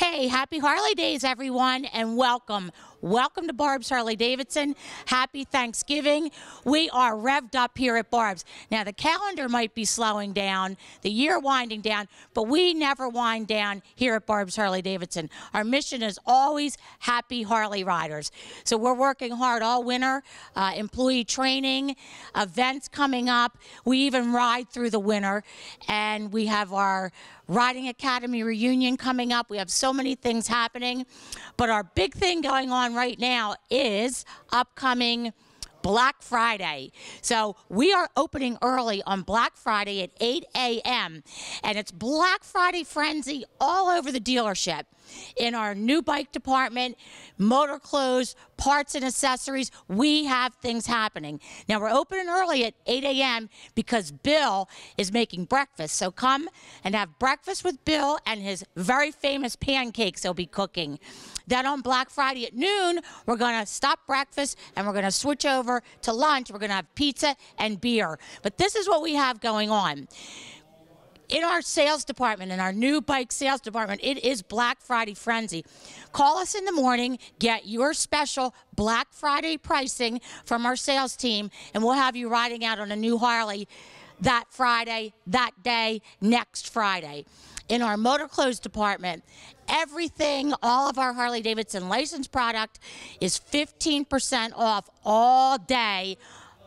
Hey, happy Harley Days, everyone, and welcome. Welcome to Barb's Harley Davidson. Happy Thanksgiving. We are revved up here at Barb's. Now, the calendar might be slowing down, the year winding down, but we never wind down here at Barb's Harley Davidson. Our mission is always happy Harley riders. So we're working hard all winter, uh, employee training, events coming up. We even ride through the winter, and we have our Riding Academy reunion coming up. We have so many things happening, but our big thing going on right now is upcoming. Black Friday. So we are opening early on Black Friday at 8 a.m. And it's Black Friday frenzy all over the dealership. In our new bike department, motor clothes, parts and accessories, we have things happening. Now we're opening early at 8 a.m. because Bill is making breakfast. So come and have breakfast with Bill and his very famous pancakes he'll be cooking. Then on Black Friday at noon, we're going to stop breakfast and we're going to switch over to lunch. We're going to have pizza and beer. But this is what we have going on in our sales department, in our new bike sales department, it is Black Friday frenzy. Call us in the morning, get your special Black Friday pricing from our sales team, and we'll have you riding out on a new Harley that Friday, that day, next Friday. In our motor clothes department, everything, all of our Harley Davidson licensed product is 15% off all day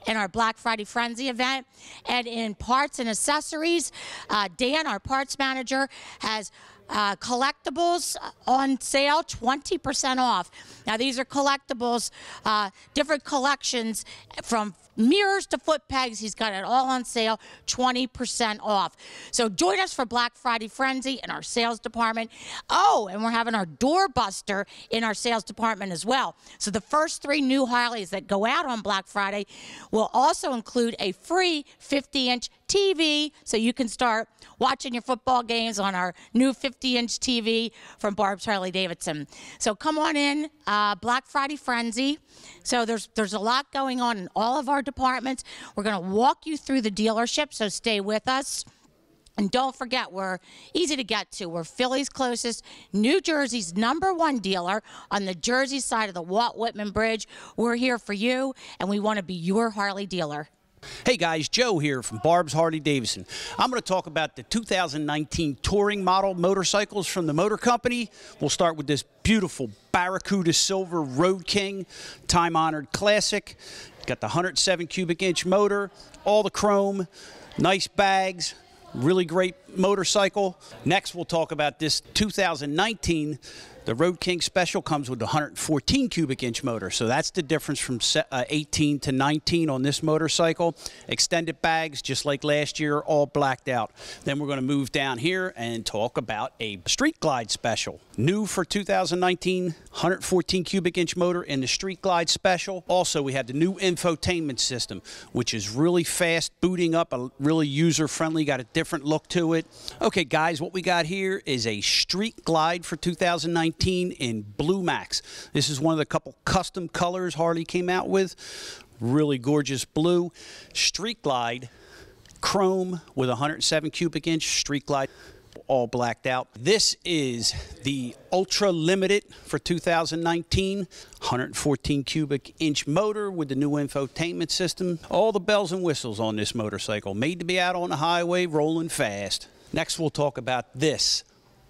in our Black Friday Frenzy event. And in parts and accessories, uh, Dan, our parts manager, has uh, collectibles on sale, 20% off. Now, these are collectibles, uh, different collections from mirrors to foot pegs. He's got it all on sale, 20% off. So join us for Black Friday Frenzy in our sales department. Oh, and we're having our doorbuster in our sales department as well. So the first three new Harleys that go out on Black Friday will also include a free 50 inch TV so you can start watching your football games on our new 50 inch TV from Barb's Harley Davidson. So come on in, uh, Black Friday Frenzy. So there's, there's a lot going on in all of our departments. We're going to walk you through the dealership, so stay with us. And don't forget, we're easy to get to. We're Philly's closest, New Jersey's number one dealer on the Jersey side of the Walt Whitman Bridge. We're here for you, and we want to be your Harley dealer. Hey guys, Joe here from Barb's Harley Davidson. I'm going to talk about the 2019 touring model motorcycles from the Motor Company. We'll start with this beautiful Barracuda Silver Road King, time honored classic. Got the 107 cubic inch motor, all the chrome, nice bags, really great motorcycle. Next, we'll talk about this 2019 the Road King Special comes with a 114 cubic inch motor, so that's the difference from uh, 18 to 19 on this motorcycle. Extended bags, just like last year, all blacked out. Then we're going to move down here and talk about a Street Glide Special. New for 2019, 114 cubic inch motor in the Street Glide Special. Also, we had the new infotainment system, which is really fast booting up, a really user friendly, got a different look to it. Okay, guys, what we got here is a Street Glide for 2019 in Blue Max. This is one of the couple custom colors Harley came out with. Really gorgeous blue. Street Glide, chrome with 107 cubic inch Street Glide all blacked out. This is the Ultra Limited for 2019, 114 cubic inch motor with the new infotainment system. All the bells and whistles on this motorcycle, made to be out on the highway rolling fast. Next, we'll talk about this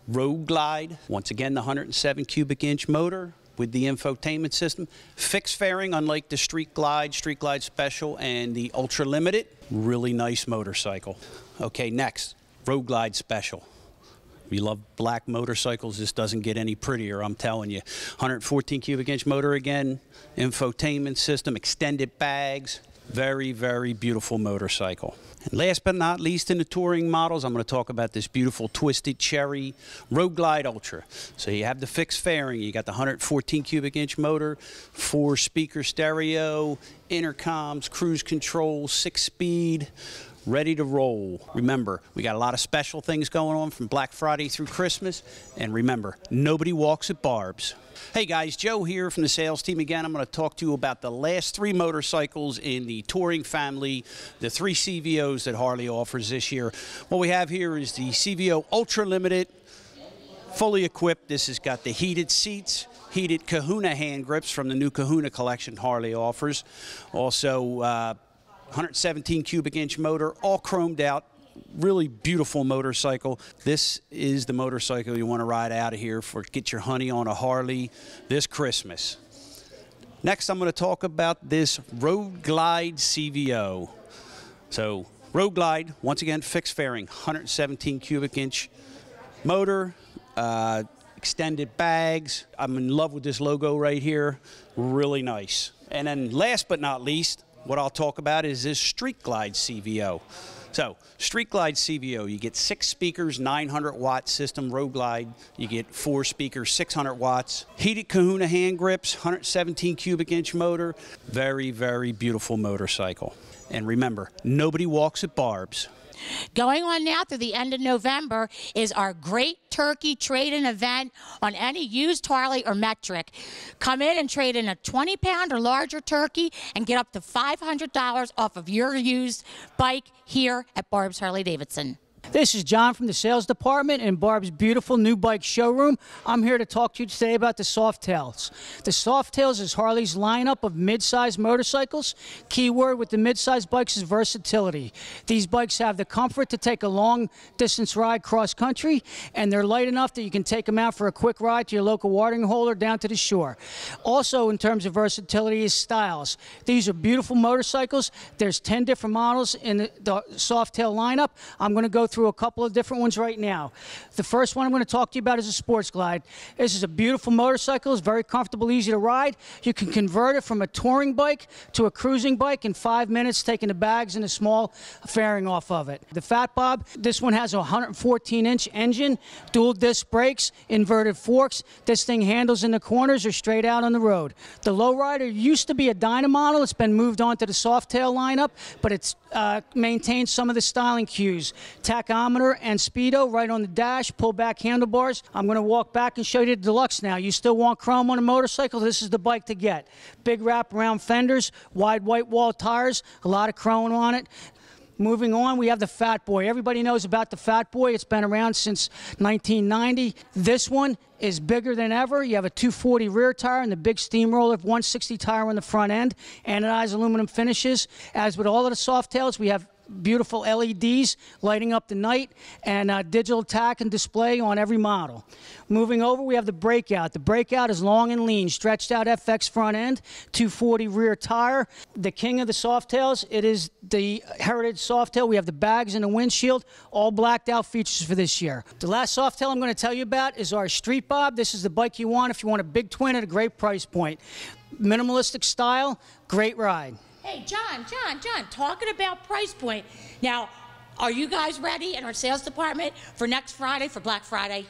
Road Glide. Once again, the 107 cubic inch motor with the infotainment system. Fixed fairing, unlike the Street Glide, Street Glide Special, and the Ultra Limited. Really nice motorcycle. Okay, next, Road Glide Special. You love black motorcycles, this doesn't get any prettier, I'm telling you. 114 cubic inch motor again, infotainment system, extended bags. Very, very beautiful motorcycle. And last but not least in the touring models, I'm going to talk about this beautiful Twisted Cherry Road Glide Ultra. So you have the fixed fairing, you got the 114 cubic inch motor, four speaker stereo, intercoms, cruise control, six speed, ready to roll. Remember, we got a lot of special things going on from Black Friday through Christmas. And remember, nobody walks at Barb's. Hey guys, Joe here from the sales team again. I'm going to talk to you about the last three motorcycles in the touring family, the three CVOs that Harley offers this year. What we have here is the CVO Ultra Limited fully equipped. This has got the heated seats, heated Kahuna hand grips from the new Kahuna collection Harley offers. Also, uh, 117 cubic inch motor, all chromed out. Really beautiful motorcycle. This is the motorcycle you want to ride out of here for get your honey on a Harley this Christmas. Next, I'm going to talk about this Road Glide CVO. So, Road Glide, once again, fixed fairing, 117 cubic inch motor, uh, extended bags. I'm in love with this logo right here. Really nice. And then last but not least, what I'll talk about is this Street Glide CVO. So, Street Glide CVO, you get six speakers, 900 watt system. Road Glide, you get four speakers, 600 watts. Heated Kahuna hand grips, 117 cubic inch motor. Very, very beautiful motorcycle. And remember, nobody walks at Barb's. Going on now through the end of November is our Great Turkey Trade-In event on any used Harley or metric. Come in and trade in a 20 pound or larger turkey and get up to $500 off of your used bike here at Barb's Harley Davidson. This is John from the sales department in Barb's beautiful new bike showroom. I'm here to talk to you today about the Softails. The Softails is Harley's lineup of mid-sized motorcycles. Keyword with the mid-sized bikes is versatility. These bikes have the comfort to take a long distance ride cross country, and they're light enough that you can take them out for a quick ride to your local watering hole or down to the shore. Also, in terms of versatility, is styles. These are beautiful motorcycles. There's 10 different models in the, the Softail lineup. I'm going to go through a couple of different ones right now. The first one I'm going to talk to you about is a Sports Glide. This is a beautiful motorcycle. It's very comfortable, easy to ride. You can convert it from a touring bike to a cruising bike in five minutes, taking the bags and the small fairing off of it. The Fat Bob, this one has a 114-inch engine, dual disc brakes, inverted forks. This thing handles in the corners or straight out on the road. The Lowrider used to be a Dyna model. It's been moved on to the Softail lineup, but it's uh, maintains some of the styling cues. Tachometer and speedo right on the dash, pull back handlebars. I'm going to walk back and show you the deluxe now. You still want chrome on a motorcycle? This is the bike to get. Big wraparound fenders, wide white wall tires, a lot of chrome on it. Moving on, we have the Fat Boy. Everybody knows about the Fat Boy. It's been around since 1990. This one is bigger than ever. You have a 240 rear tire and the big steamroller 160 tire on the front end. Anodized aluminum finishes. As with all of the Softails, we have beautiful LEDs lighting up the night and uh, digital tach and display on every model. Moving over, we have the Breakout. The Breakout is long and lean, stretched out FX front end, 240 rear tire. The king of the Softails, it is the Heritage Softail. We have the bags and the windshield, all blacked out features for this year. The last Softail I'm going to tell you about is our Street Bob. This is the bike you want if you want a big twin at a great price point. Minimalistic style, great ride. Hey, John, John, John, talking about price point. Now, are you guys ready in our sales department for next Friday, for Black Friday?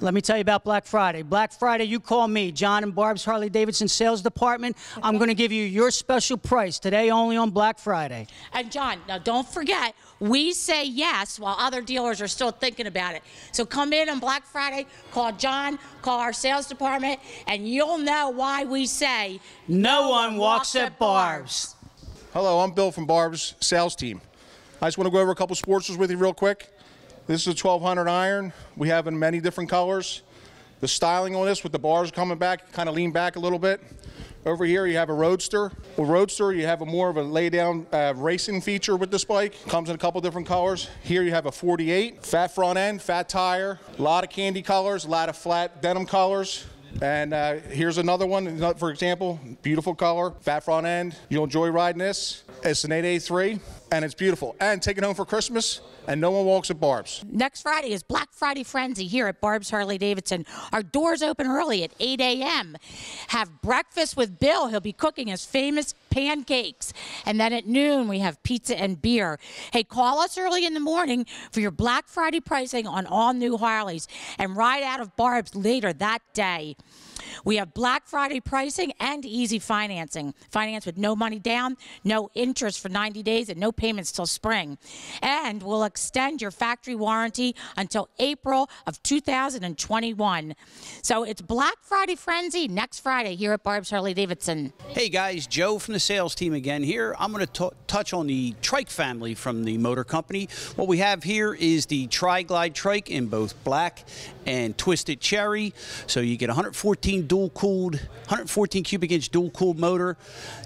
Let me tell you about Black Friday. Black Friday, you call me, John and Barb's Harley Davidson Sales Department. I'm going to give you your special price today only on Black Friday. And John, now don't forget, we say yes while other dealers are still thinking about it. So come in on Black Friday, call John, call our sales department, and you'll know why we say No one walks at Barb's. Hello, I'm Bill from Barb's sales team. I just want to go over a couple Sportsters with you real quick. This is a 1200 iron. We have in many different colors. The styling on this with the bars coming back, kind of lean back a little bit. Over here you have a Roadster. With Roadster you have a more of a lay down uh, racing feature with this bike. Comes in a couple different colors. Here you have a 48, fat front end, fat tire, a lot of candy colors, a lot of flat denim colors. And uh, here's another one, for example, beautiful color, fat front end. You'll enjoy riding this. It's an 883, and it's beautiful. And take it home for Christmas, and no one walks at Barb's. Next Friday is Black Friday Frenzy here at Barb's Harley Davidson. Our doors open early at 8 a.m. Have breakfast with Bill. He'll be cooking his famous pancakes. And then at noon, we have pizza and beer. Hey, call us early in the morning for your Black Friday pricing on all new Harleys and ride out of Barb's later that day. We have Black Friday pricing and easy financing. Finance with no money down, no interest for 90 days, and no payments till spring. And we'll extend your factory warranty until April of 2021. So it's Black Friday Frenzy next Friday here at Barb's Harley Davidson. Hey guys, Joe from the sales team again here. I'm going to touch on the trike family from the motor company. What we have here is the Tri-Glide trike in both black and twisted cherry. So you get 114 dual cooled, 114 cubic inch dual cooled motor.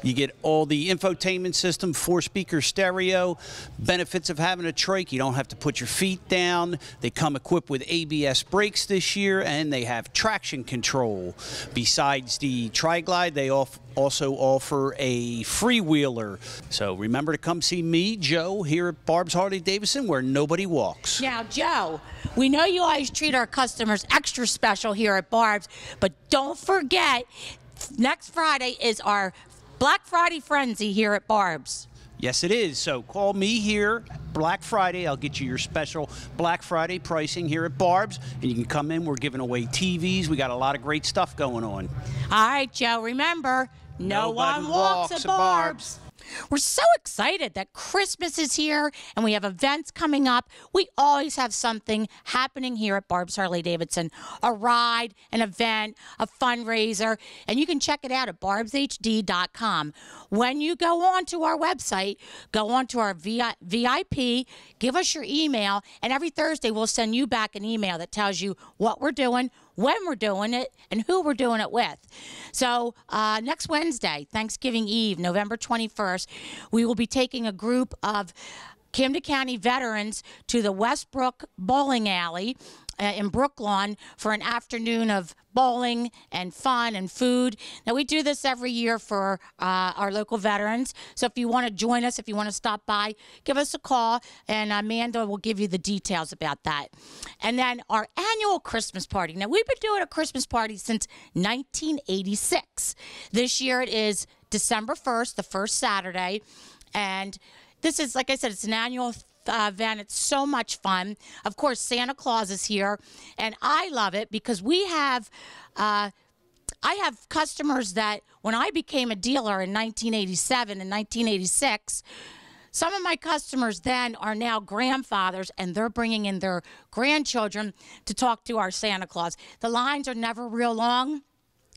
You get all the infotainment system, four speaker stereo. Benefits of having a trike, you don't have to put your feet down. They come equipped with ABS brakes this year and they have traction control. Besides the Tri-Glide, they also offer a freewheeler. So remember to come see me, Joe, here at Barb's Harley Davidson, where nobody walks. Now, Joe, we know you always treat our customers extra special here at Barb's, but don't forget, next Friday is our Black Friday Frenzy here at Barb's. Yes, it is. So call me here Black Friday. I'll get you your special Black Friday pricing here at Barb's, and you can come in. We're giving away TVs. We got a lot of great stuff going on. All right, Joe. Remember, no Nobody one walks, walks at at Barb's. We're so excited that Christmas is here and we have events coming up. We always have something happening here at Barb's Harley Davidson a ride, an event, a fundraiser, and you can check it out at barbshd.com. When you go on to our website, go on to our VIP, give us your email, and every Thursday we'll send you back an email that tells you what we're doing, when we're doing it, and who we're doing it with. So, uh, next Wednesday, Thanksgiving Eve, November 21st, we will be taking a group of Camden County veterans to the Westbrook Bowling Alley uh, in Brooklawn for an afternoon of bowling and fun and food. Now, we do this every year for uh, our local veterans. So if you want to join us, if you want to stop by, give us a call, and Amanda will give you the details about that. And then our annual Christmas party. Now, we've been doing a Christmas party since 1986. This year it is December 1st, the first Saturday. And this is, like I said, it's an annual uh, Van. It's so much fun. Of course, Santa Claus is here, and I love it because we have. Uh, I have customers that when I became a dealer in 1987 and 1986, some of my customers then are now grandfathers and they're bringing in their grandchildren to talk to our Santa Claus. The lines are never real long.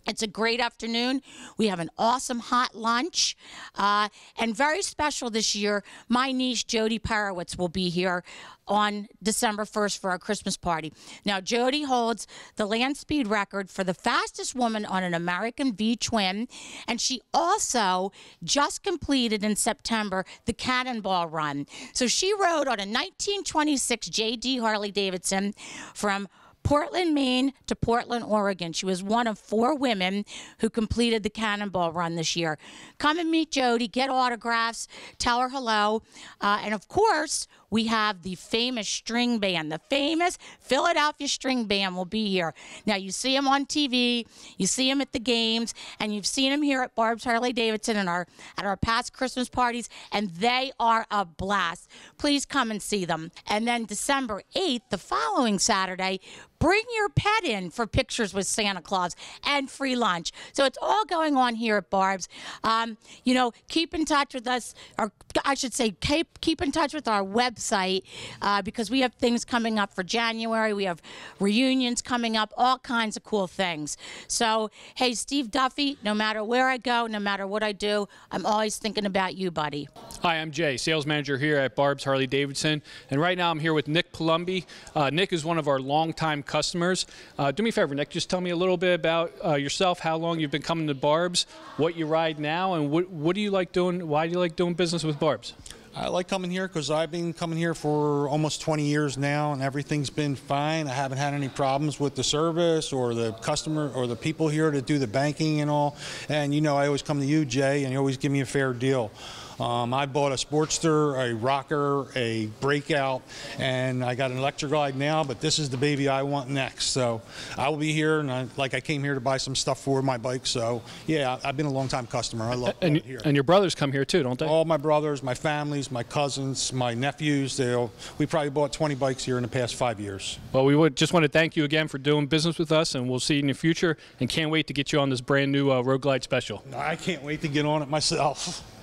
It's a great afternoon. We have an awesome hot lunch. Uh, and very special this year, my niece Jody Perewitz will be here on December 1st for our Christmas party. Now, Jody holds the land speed record for the fastest woman on an American V twin. And she also just completed in September the Cannonball Run. So she rode on a 1926 JD Harley Davidson from Portland, Maine to Portland, Oregon. She was one of four women who completed the Cannonball Run this year. Come and meet Jody, get autographs, tell her hello. Uh, and of course, we have the famous string band. The famous Philadelphia String Band will be here. Now, you see them on TV, you see them at the games, and you've seen them here at Barb's Harley Davidson and our at our past Christmas parties, and they are a blast. Please come and see them. And then December 8th, the following Saturday, bring your pet in for pictures with Santa Claus and free lunch. So it's all going on here at Barb's. Um, you know, keep in touch with us, or I should say, keep, keep in touch with our website uh, because we have things coming up for January. We have reunions coming up, all kinds of cool things. So, hey, Steve Duffy, no matter where I go, no matter what I do, I'm always thinking about you, buddy. Hi, I'm Jay, sales manager here at Barb's Harley Davidson. And right now I'm here with Nick Palumbi. Uh, Nick is one of our longtime customers. Uh, do me a favor, Nick, just tell me a little bit about uh, yourself, how long you've been coming to Barb's, what you ride now, and what, what do you like doing, why do you like doing business with Barb's? I like coming here because I've been coming here for almost 20 years now, and everything's been fine. I haven't had any problems with the service or the customer or the people here to do the banking and all. And you know, I always come to you, Jay, and you always give me a fair deal. Um, I bought a Sportster, a Rocker, a Breakout, and I got an Electra Glide now, but this is the baby I want next. So I will be here, and I, like I came here to buy some stuff for my bike. So yeah, I've been a long time customer. I love and, it here. And your brothers come here too, don't they? All my brothers, my families, my cousins, my nephews, they'll, we probably bought 20 bikes here in the past five years. Well, we would just want to thank you again for doing business with us, and we'll see you in the future. And can't wait to get you on this brand new uh, Road Glide special. I can't wait to get on it myself.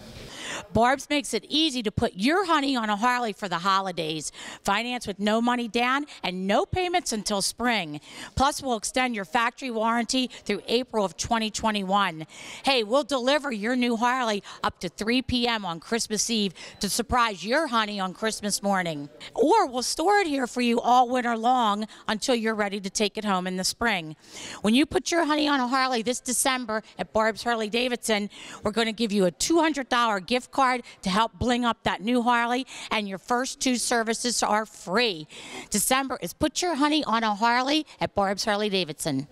Barb's makes it easy to put your honey on a Harley for the holidays. Finance with no money down and no payments until spring. Plus, we'll extend your factory warranty through April of 2021. Hey, we'll deliver your new Harley up to 3 p.m. on Christmas Eve to surprise your honey on Christmas morning. Or we'll store it here for you all winter long until you're ready to take it home in the spring. When you put your honey on a Harley this December at Barb's Harley Davidson, we're going to give you a $200 gift card to help bling up that new Harley, and your first two services are free. December is Put Your Honey on a Harley at Barb's Harley Davidson.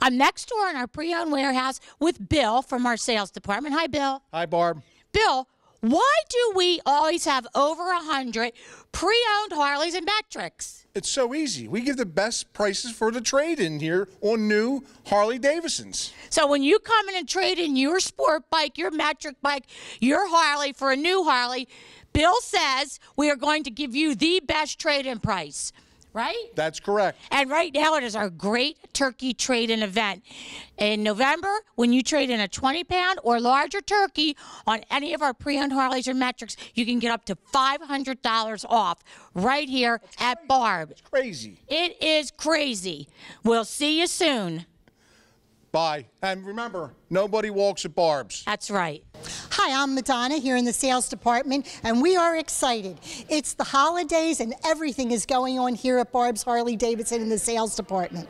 I'm next door in our pre owned warehouse with Bill from our sales department. Hi, Bill. Hi, Barb. Bill, why do we always have over a hundred pre-owned Harleys and metrics? It's so easy. We give the best prices for the trade in here on new Harley Davidsons. So when you come in and trade in your sport bike, your metric bike, your Harley for a new Harley, Bill says we are going to give you the best trade-in price. Right? That's correct. And right now it is our great turkey trade-in event. In November, when you trade in a 20-pound or larger turkey on any of our pre-owned Harleys or metrics, you can get up to $500 off right here at Barb. It's crazy. It is crazy. We'll see you soon. Bye. And remember, nobody walks at Barb's. That's right. Hi, I'm Madonna here in the sales department, and we are excited. It's the holidays, and everything is going on here at Barb's Harley Davidson in the sales department.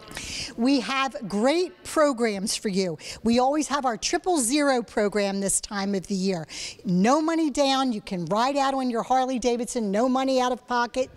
We have great programs for you. We always have our triple zero program this time of the year. No money down, you can ride out on your Harley Davidson, no money out of pocket,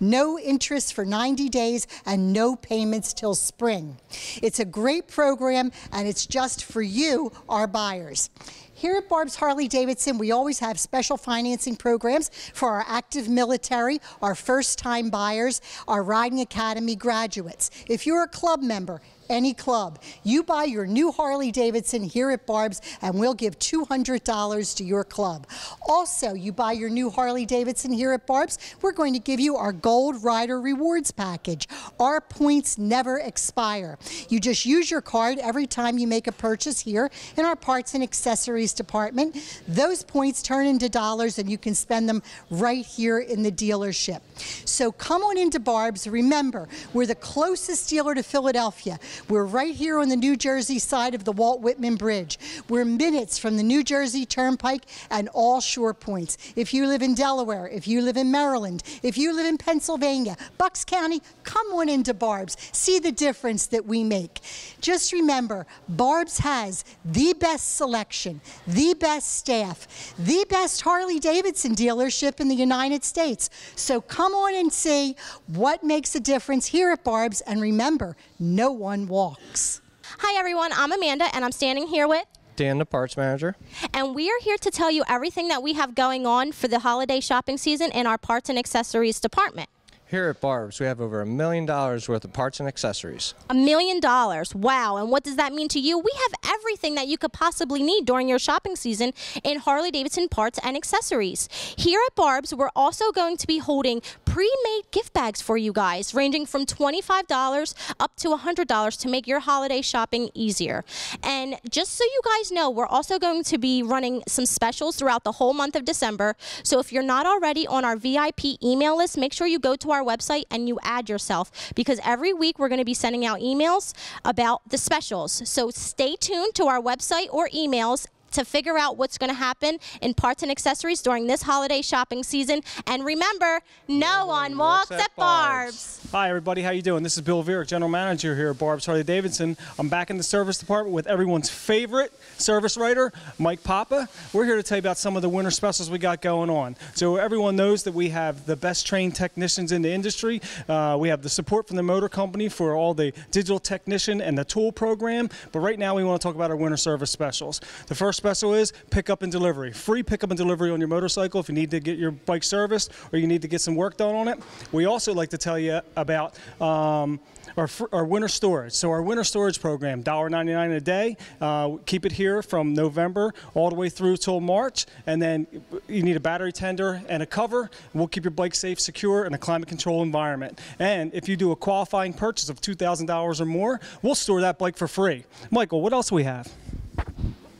no interest for 90 days, and no payments till spring. It's a great program, and it's just for you, our buyers. Here at Barb's Harley Davidson, we always have special financing programs for our active military, our first time buyers, our Riding Academy graduates. If you're a club member, any club. You buy your new Harley Davidson here at Barb's and we'll give $200 to your club. Also, you buy your new Harley Davidson here at Barb's, we're going to give you our Gold Rider Rewards package. Our points never expire. You just use your card every time you make a purchase here in our parts and accessories department. Those points turn into dollars and you can spend them right here in the dealership. So come on into Barb's. Remember, we're the closest dealer to Philadelphia. We're right here on the New Jersey side of the Walt Whitman Bridge. We're minutes from the New Jersey Turnpike and all shore points. If you live in Delaware, if you live in Maryland, if you live in Pennsylvania, Bucks County, come on into Barb's. See the difference that we make. Just remember, Barb's has the best selection, the best staff, the best Harley Davidson dealership in the United States. So come on and see what makes a difference here at Barb's. And remember, no one walks. Hi everyone, I'm Amanda and I'm standing here with Dan, the parts manager. and we are here to tell you everything that we have going on for the holiday shopping season in our parts and accessories department. Here at Barb's, we have over a million dollars worth of parts and accessories. A million dollars. Wow. And what does that mean to you? We have everything that you could possibly need during your shopping season in Harley Davidson parts and accessories. Here at Barb's, we're also going to be holding pre-made gift bags for you guys, ranging from $25 up to $100 to make your holiday shopping easier. And just so you guys know, we're also going to be running some specials throughout the whole month of December. So if you're not already on our VIP email list, make sure you go to our website and you add yourself because every week we're going to be sending out emails about the specials. So stay tuned to our website or emails to figure out what's going to happen in parts and accessories during this holiday shopping season. And remember, no one walks at Barb's. Hi everybody, how you doing? This is Bill Vierick, General Manager here at Barb's Harley Davidson. I'm back in the service department with everyone's favorite service writer, Mike Papa. We're here to tell you about some of the winter specials we got going on. So everyone knows that we have the best trained technicians in the industry. Uh, we have the support from the motor company for all the digital technician and the tool program. But right now we want to talk about our winter service specials. The first special is pickup and delivery. Free pickup and delivery on your motorcycle if you need to get your bike serviced or you need to get some work done on it. We also like to tell you about um, our, our winter storage. So our winter storage program, $1.99 a day. Uh, keep it here from November all the way through till March. And then you need a battery tender and a cover. We'll keep your bike safe, secure, in a climate control environment. And if you do a qualifying purchase of $2,000 or more, we'll store that bike for free. Michael, what else do we have?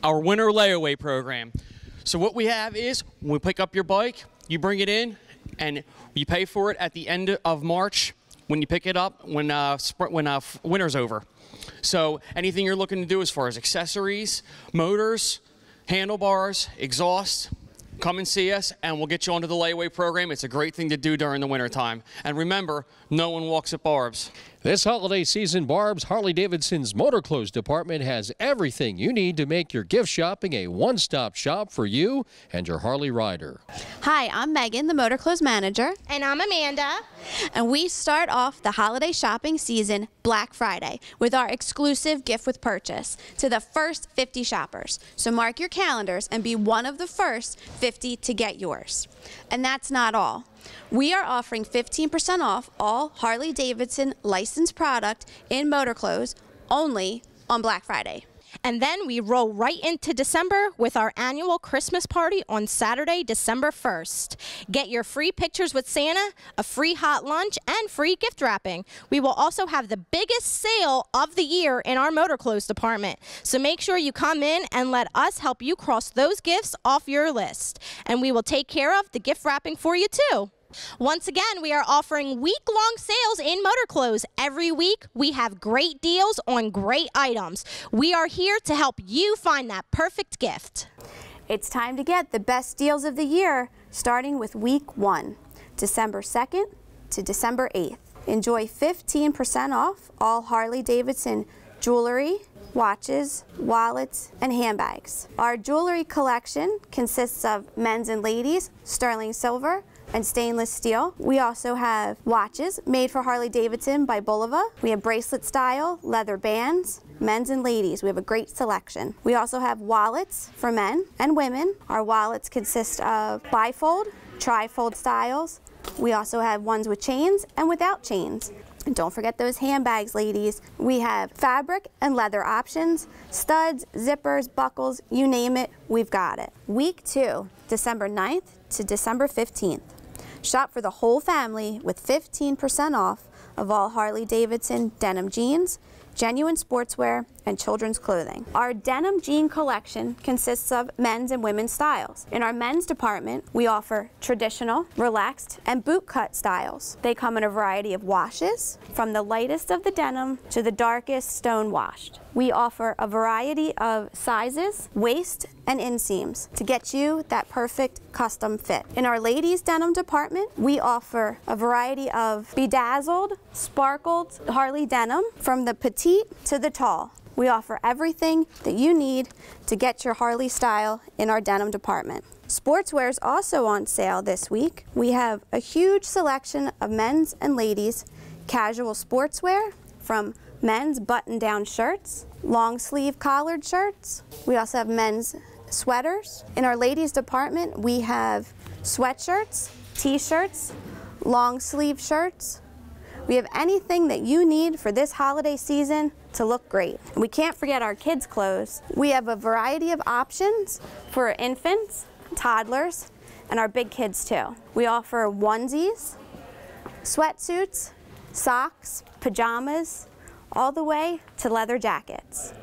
Our winter layaway program. So what we have is when we pick up your bike, you bring it in, and you pay for it at the end of March when you pick it up when uh, when uh, winter's over. So anything you're looking to do as far as accessories, motors, handlebars, exhaust, come and see us and we'll get you onto the layaway program. It's a great thing to do during the wintertime. And remember, no one walks at Barb's. This holiday season, Barb's Harley Davidson's Motor Clothes department has everything you need to make your gift shopping a one stop shop for you and your Harley rider. Hi, I'm Megan, the Motor Clothes manager. And I'm Amanda. And we start off the holiday shopping season Black Friday with our exclusive gift with purchase to the first 50 shoppers. So mark your calendars and be one of the first 50 to get yours. And that's not all. We are offering 15% off all Harley Davidson licensed product in motor clothes only on Black Friday. And then we roll right into December with our annual Christmas party on Saturday, December 1st. Get your free pictures with Santa, a free hot lunch, and free gift wrapping. We will also have the biggest sale of the year in our motor clothes department. So make sure you come in and let us help you cross those gifts off your list. And we will take care of the gift wrapping for you too. Once again, we are offering week-long sales in motor clothes. Every week, we have great deals on great items. We are here to help you find that perfect gift. It's time to get the best deals of the year, starting with week one, December 2nd to December 8th. Enjoy 15% off all Harley Davidson jewelry, watches, wallets, and handbags. Our jewelry collection consists of men's and ladies, sterling silver, and stainless steel. We also have watches made for Harley Davidson by Bulova. We have bracelet style, leather bands, men's and ladies. We have a great selection. We also have wallets for men and women. Our wallets consist of bifold, trifold styles. We also have ones with chains and without chains. And don't forget those handbags, ladies. We have fabric and leather options, studs, zippers, buckles, you name it, we've got it. Week two, December 9th to December 15th. Shop for the whole family with 15% off of all Harley Davidson denim jeans, genuine sportswear, and children's clothing. Our denim jean collection consists of men's and women's styles. In our men's department, we offer traditional, relaxed, and bootcut styles. They come in a variety of washes, from the lightest of the denim to the darkest stone washed. We offer a variety of sizes, waist, and inseams to get you that perfect custom fit. In our ladies denim department, we offer a variety of bedazzled, sparkled Harley denim from the petite to the tall. We offer everything that you need to get your Harley style in our denim department. Sportswear is also on sale this week. We have a huge selection of men's and ladies casual sportswear from men's button-down shirts, long sleeve collared shirts. We also have men's sweaters. In our ladies department, we have sweatshirts, t-shirts, long sleeve shirts. We have anything that you need for this holiday season to look great. We can't forget our kids' clothes. We have a variety of options for infants, toddlers, and our big kids too. We offer onesies, sweatsuits, socks, pajamas, all the way to leather jackets.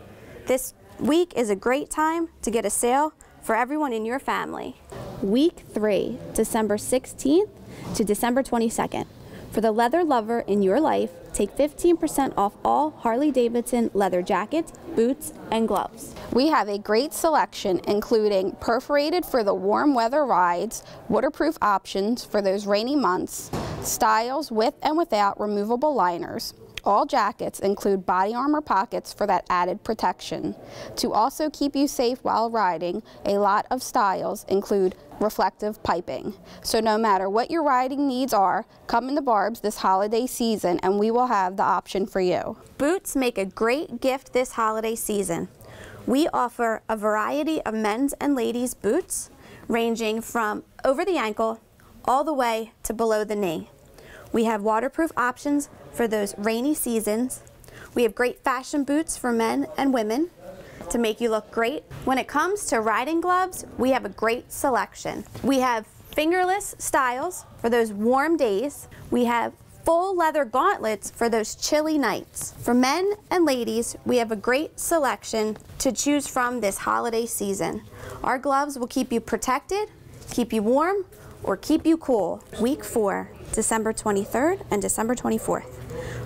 This week is a great time to get a sale for everyone in your family. Week 3, December 16th to December 22nd. For the leather lover in your life, take 15% off all Harley Davidson leather jackets, boots, and gloves. We have a great selection including perforated for the warm weather rides, waterproof options for those rainy months, styles with and without removable liners, all jackets include body armor pockets for that added protection. To also keep you safe while riding, a lot of styles include reflective piping. So no matter what your riding needs are, come into Barb's this holiday season and we will have the option for you. Boots make a great gift this holiday season. We offer a variety of men's and ladies boots ranging from over the ankle all the way to below the knee. We have waterproof options for those rainy seasons. We have great fashion boots for men and women to make you look great. When it comes to riding gloves, we have a great selection. We have fingerless styles for those warm days. We have full leather gauntlets for those chilly nights. For men and ladies, we have a great selection to choose from this holiday season. Our gloves will keep you protected, keep you warm, or keep you cool. Week 4, December 23rd and December 24th.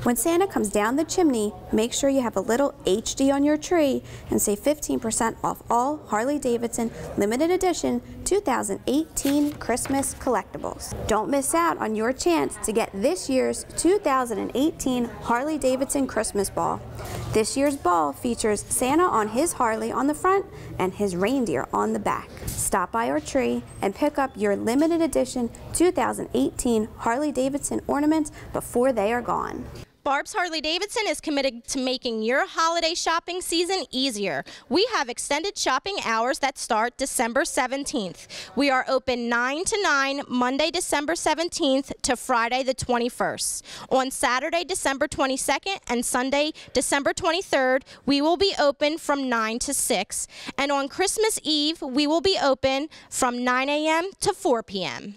When Santa comes down the chimney, make sure you have a little HD on your tree and save 15% off all Harley Davidson limited edition 2018 Christmas collectibles. Don't miss out on your chance to get this year's 2018 Harley Davidson Christmas ball. This year's ball features Santa on his Harley on the front and his reindeer on the back. Stop by our tree and pick up your limited edition 2018 Harley Davidson ornaments before they are gone. Barb's Harley Davidson is committed to making your holiday shopping season easier. We have extended shopping hours that start December 17th. We are open 9 to 9 Monday, December 17th to Friday the 21st. On Saturday, December 22nd and Sunday, December 23rd, we will be open from 9 to 6. And on Christmas Eve, we will be open from 9 a.m. to 4 p.m.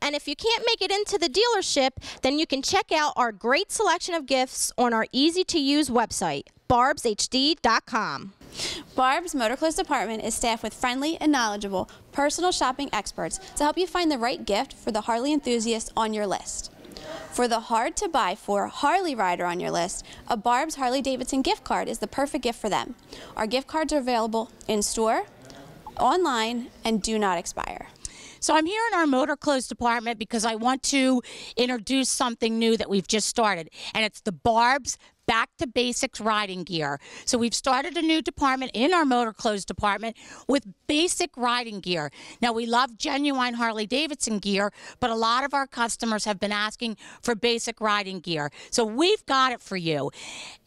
And if you can't make it into the dealership, then you can check out our great selection of gifts on our easy to use website, barbshd.com. Barb's Motor Department is staffed with friendly and knowledgeable personal shopping experts to help you find the right gift for the Harley enthusiast on your list. For the hard to buy for Harley rider on your list, a Barb's Harley Davidson gift card is the perfect gift for them. Our gift cards are available in store, online, and do not expire. So I'm here in our motor clothes department because I want to introduce something new that we've just started, and it's the Barb's Back to Basics riding gear. So we've started a new department in our motor clothes department with basic riding gear. Now we love genuine Harley Davidson gear, but a lot of our customers have been asking for basic riding gear. So we've got it for you.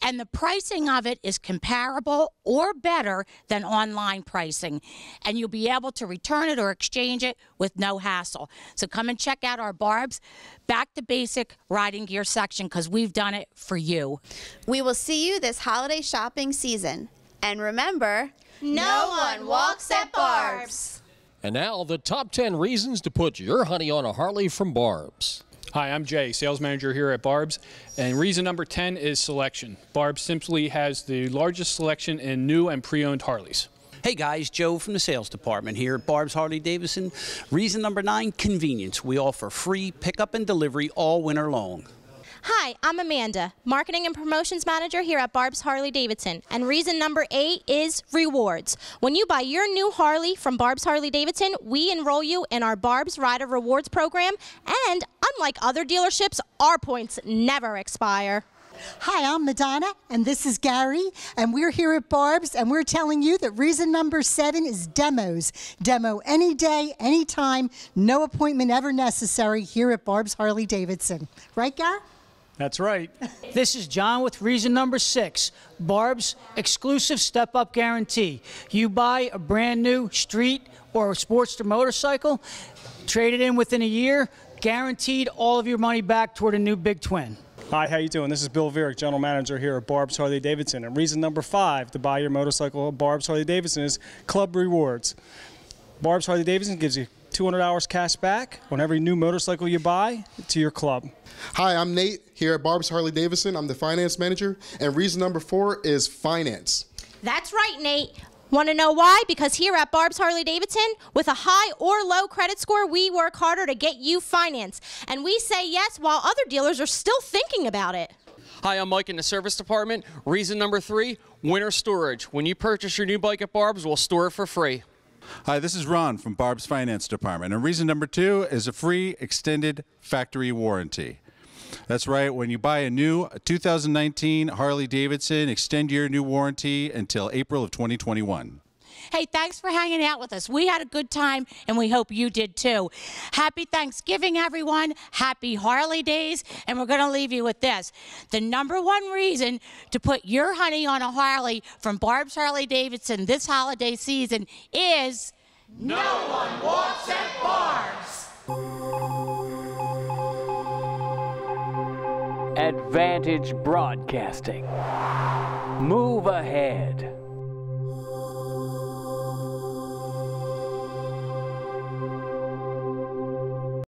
And the pricing of it is comparable or better than online pricing. And you'll be able to return it or exchange it with no hassle. So come and check out our Barb's Back to Basic riding gear section because we've done it for you. We will see you this holiday shopping season. And remember, no one walks at Barb's. And now, the top 10 reasons to put your honey on a Harley from Barb's. Hi, I'm Jay, sales manager here at Barb's, and reason number 10 is selection. Barb's simply has the largest selection in new and pre-owned Harleys. Hey guys, Joe from the sales department here at Barb's Harley Davidson. Reason number nine, convenience. We offer free pickup and delivery all winter long. Hi, I'm Amanda, Marketing and Promotions Manager here at Barb's Harley Davidson. And reason number eight is rewards. When you buy your new Harley from Barb's Harley Davidson, we enroll you in our Barb's Rider Rewards program. And unlike other dealerships, our points never expire. Hi, I'm Madonna, and this is Gary, and we're here at Barb's, and we're telling you that reason number seven is demos. Demo any day, any time, no appointment ever necessary here at Barb's Harley Davidson. Right, Gary? That's right. This is John with reason number six Barb's exclusive step up guarantee. You buy a brand new street or Sportster motorcycle, trade it in within a year, guaranteed all of your money back toward a new big twin. Hi, how you doing? This is Bill Vierick, General Manager here at Barb's Harley Davidson. And reason number five to buy your motorcycle at Barb's Harley Davidson is Club Rewards. Barb's Harley Davidson gives you 200 hours cash back on every new motorcycle you buy to your club. Hi, I'm Nate here at Barb's Harley Davidson. I'm the finance manager. And reason number four is finance. That's right, Nate. Want to know why? Because here at Barb's Harley Davidson, with a high or low credit score, we work harder to get you finance. And we say yes while other dealers are still thinking about it. Hi, I'm Mike in the service department. Reason number three, winter storage. When you purchase your new bike at Barb's, we'll store it for free. Hi, this is Ron from Barb's Finance Department. And reason number two is a free extended factory warranty. That's right. When you buy a new 2019 Harley Davidson, extend your new warranty until April of 2021. Hey, thanks for hanging out with us. We had a good time, and we hope you did too. Happy Thanksgiving, everyone. Happy Harley Days. And we're going to leave you with this. The number one reason to put your honey on a Harley from Barb's Harley Davidson this holiday season is No one walks at Barb's. Advantage Broadcasting. Move ahead.